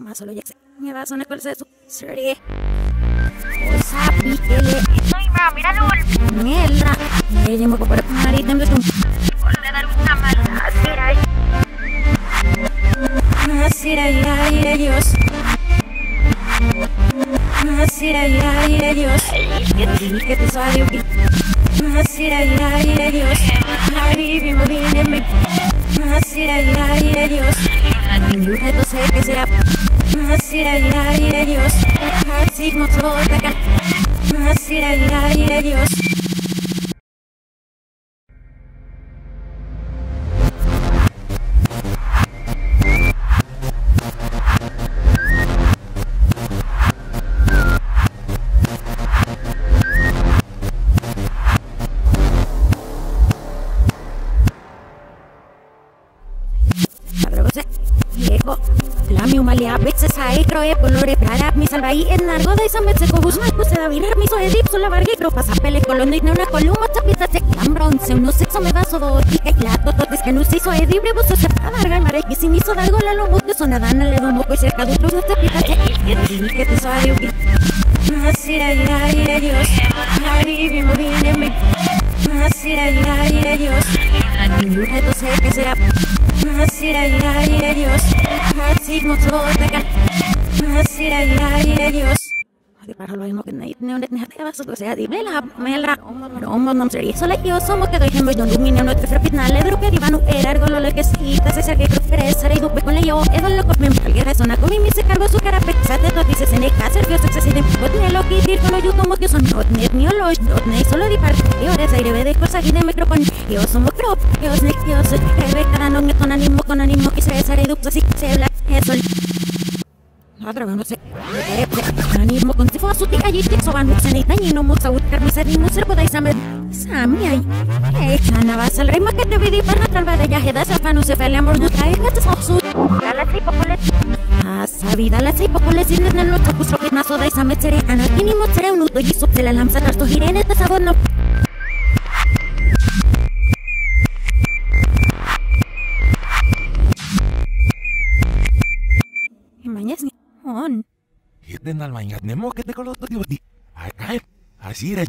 Más solo ya sé. Me va a sonar con su serie. Sapi que le. Ay, ma, míralo. Mierda. Me llevo por nariz de un. Le dar una mala. Mira, Así era ya y ellos. Así era ya y ellos. Que te salió. Así era ya y ellos. Ay, Así era ya y ellos. Así no se acá. Así era ya y La mi umalia veces a ekro e colore para mi salva y en largo de esa me se cojus mal puse a virar mi so edip sulla varga y pasa pele colon y una columa tapita se lambron se uno sexo me vaso do y que la toto es que no se hizo edip rebus se para larga mare que sin hizo algo la lomo que son le domo pues cerca de otros tapita se que te soy Así era ya y ellos Ay, vivo bien en mi Así era ya y ellos No sé qué será Así era ya y ellos Así no se acá Así era ya y ellos Di para lo mismo que nadie ne ne ne vas a sea di vela melra om om serie solo io sono che doy hembo don dominio no tre frapit le dro che divano era ergo lo che si ta se serve che fresa e dopo con le io lo che mi palgera sono come mi se cargo su cara pensate to dice se ne casa che se se ne pot ne lo che dir con lo youtube che sono not ne mio lo not ne solo cara non con che se dopo si se Otra vez no sé. Ni on. Hitten al maingat nemo que te coloto di odi. Ay, kaya. Así era.